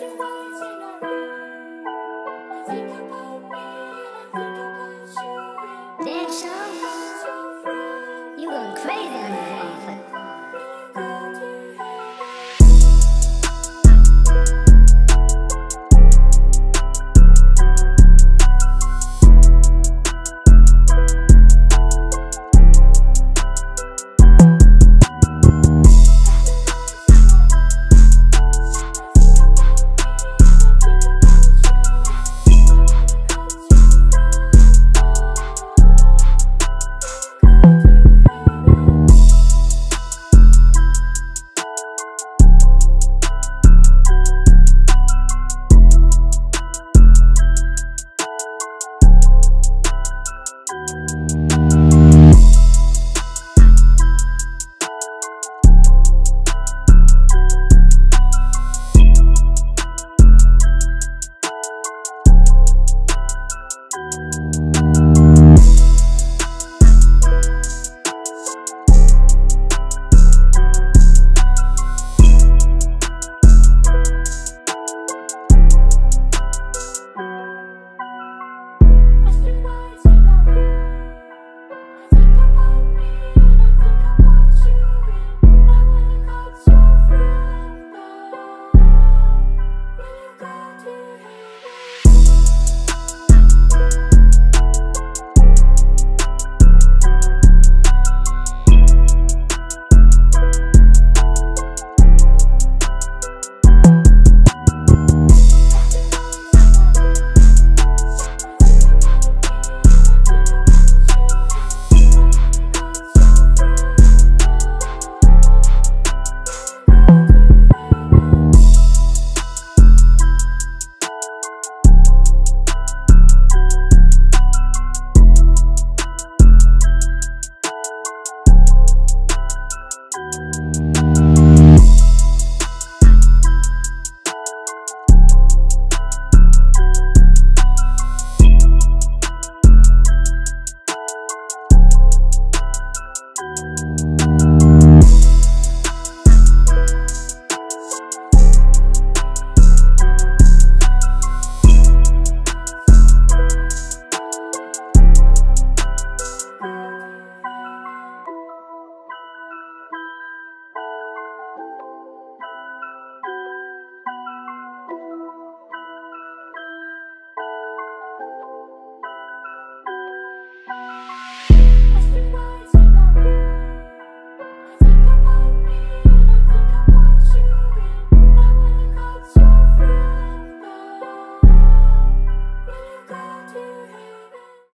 you road.